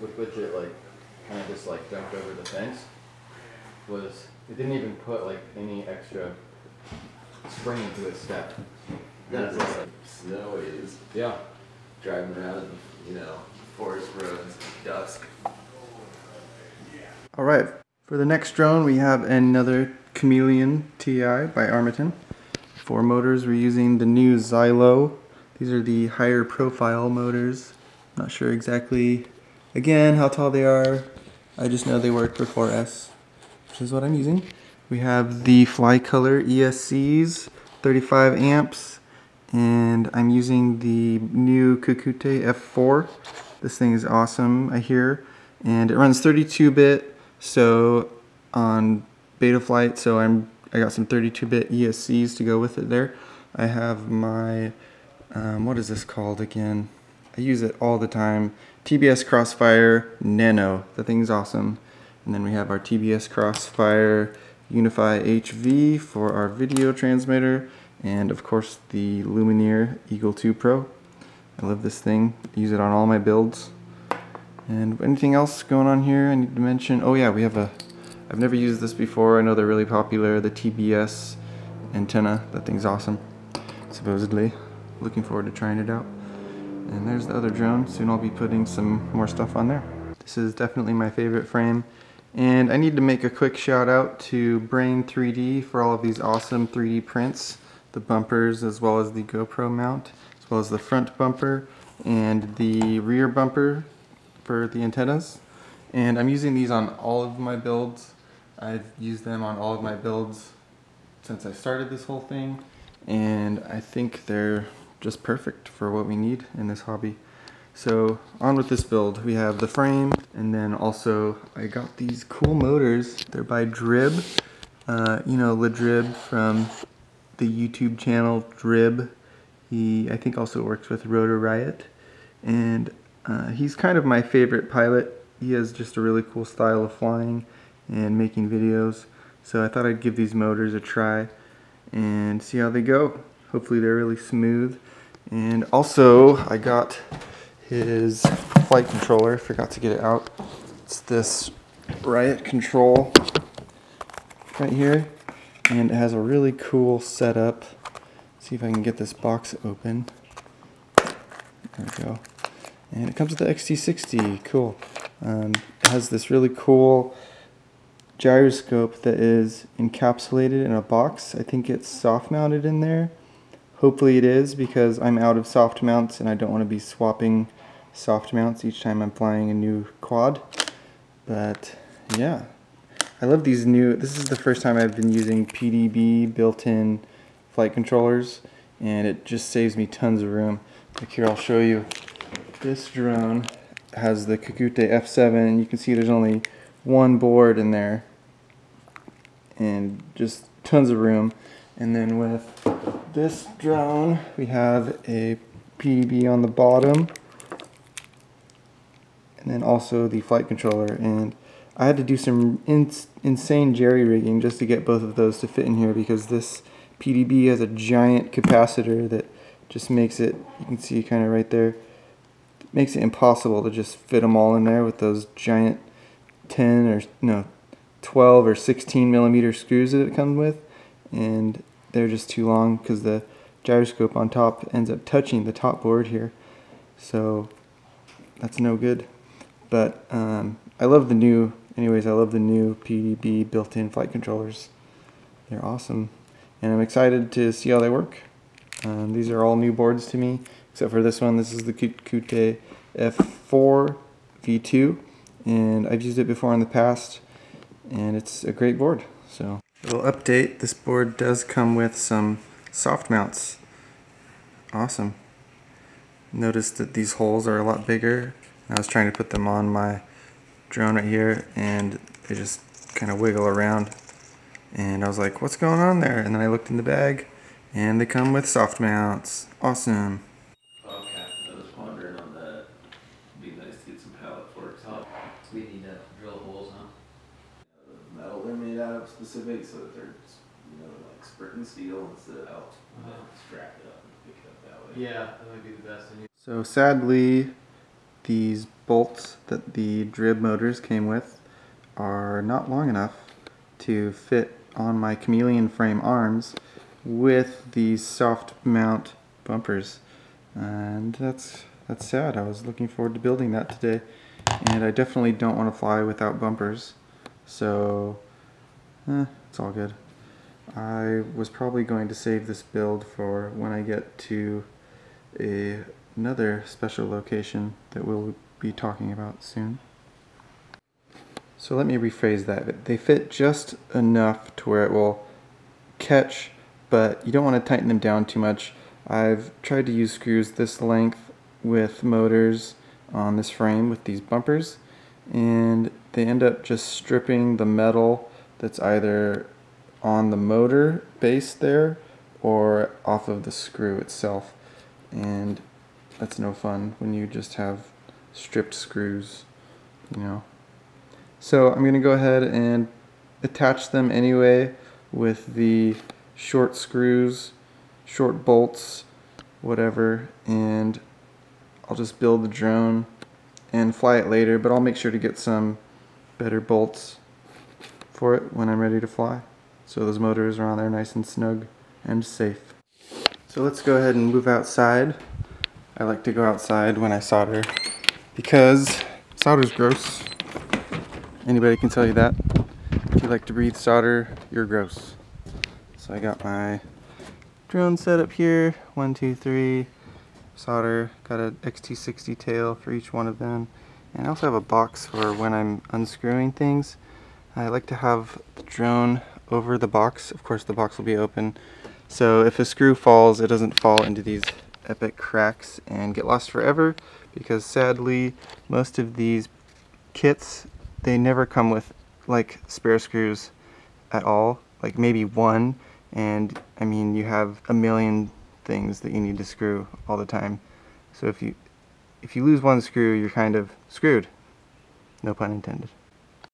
with which it like kind of just like jumped over the fence was it didn't even put like any extra spring into its step. That's like snow is Yeah. driving around, you know, forest roads, dusk. All right, for the next drone, we have another Chameleon TI by Armattan. For motors, we're using the new Xylo. These are the higher profile motors. Not sure exactly, again, how tall they are. I just know they work for 4S, which is what I'm using. We have the Flycolor ESCs, 35 amps, and I'm using the new Kakute F4. This thing is awesome, I hear, and it runs 32-bit, so on Betaflight, so I'm I got some 32-bit ESCs to go with it there. I have my um, what is this called again? I use it all the time. TBS Crossfire Nano. The thing's awesome. And then we have our TBS Crossfire Unify HV for our video transmitter, and of course the Lumineer Eagle 2 Pro. I love this thing. I use it on all my builds. And anything else going on here I need to mention? Oh yeah, we have a, I've never used this before. I know they're really popular, the TBS antenna. That thing's awesome, supposedly. Looking forward to trying it out. And there's the other drone. Soon I'll be putting some more stuff on there. This is definitely my favorite frame. And I need to make a quick shout out to Brain 3D for all of these awesome 3D prints. The bumpers as well as the GoPro mount, as well as the front bumper and the rear bumper for the antennas. And I'm using these on all of my builds. I've used them on all of my builds since I started this whole thing. And I think they're just perfect for what we need in this hobby. So on with this build, we have the frame, and then also I got these cool motors. They're by Drib, uh, you know LeDrib from the YouTube channel Drib. He, I think, also works with Rotor Riot, and uh, he's kind of my favorite pilot. He has just a really cool style of flying and making videos. So I thought I'd give these motors a try and see how they go. Hopefully they're really smooth. And also I got his flight controller. Forgot to get it out. It's this Riot Control right here. And it has a really cool setup. See if I can get this box open. There we go. And it comes with the XT60. Cool. Um, it has this really cool gyroscope that is encapsulated in a box. I think it's soft mounted in there. Hopefully it is because I'm out of soft mounts and I don't want to be swapping soft mounts each time I'm flying a new quad. But yeah, I love these new, this is the first time I've been using PDB built-in flight controllers and it just saves me tons of room. Like here I'll show you. This drone has the Kakute F7 and you can see there's only one board in there and just tons of room. And then with this drone, we have a PDB on the bottom and then also the flight controller. And I had to do some in insane jerry rigging just to get both of those to fit in here because this PDB has a giant capacitor that just makes it, you can see kind of right there, makes it impossible to just fit them all in there with those giant 10 or no 12 or 16 millimeter screws that it comes with and they're just too long because the gyroscope on top ends up touching the top board here. So that's no good. But um, I love the new anyways I love the new PDB built-in flight controllers. They're awesome. And I'm excited to see how they work. Um, these are all new boards to me except for this one. This is the Kute F4 V2 and I've used it before in the past and it's a great board so little update. This board does come with some soft mounts. Awesome. Notice that these holes are a lot bigger. I was trying to put them on my drone right here and they just kind of wiggle around. And I was like what's going on there? And then I looked in the bag and they come with soft mounts. Awesome Okay, I was pondering on that. Be nice to get some pallet forks. Oh, so we need to drill holes, huh? The metal they're made out of specific so that they're, you know, like spritting steel instead of out. And then strap it up and pick it up that way. Yeah, that might be the best. So sadly, these bolts that the Drib motors came with are not long enough to fit on my chameleon frame arms with these soft mount bumpers. And that's that's sad. I was looking forward to building that today. And I definitely don't want to fly without bumpers. So eh, it's all good. I was probably going to save this build for when I get to a, another special location that we'll be talking about soon. So let me rephrase that. They fit just enough to where it will catch, but you don't want to tighten them down too much. I've tried to use screws this length with motors on this frame with these bumpers, and they end up just stripping the metal that's either on the motor base there or off of the screw itself. And that's no fun when you just have stripped screws, you know. So I'm going to go ahead and attach them anyway with the short screws, short bolts, whatever, and I'll just build the drone and fly it later, but I'll make sure to get some better bolts for it when I'm ready to fly. So those motors are on there nice and snug and safe. So let's go ahead and move outside. I like to go outside when I solder because solder's gross. Anybody can tell you that. If you like to breathe solder, you're gross. So I got my drone set up here. One, two, three. Solder. Got an XT60 tail for each one of them. And I also have a box for when I'm unscrewing things. I like to have the drone over the box. Of course the box will be open. So if a screw falls, it doesn't fall into these epic cracks and get lost forever because sadly most of these kits they never come with like spare screws at all like maybe one and I mean you have a million things that you need to screw all the time so if you if you lose one screw you're kind of screwed no pun intended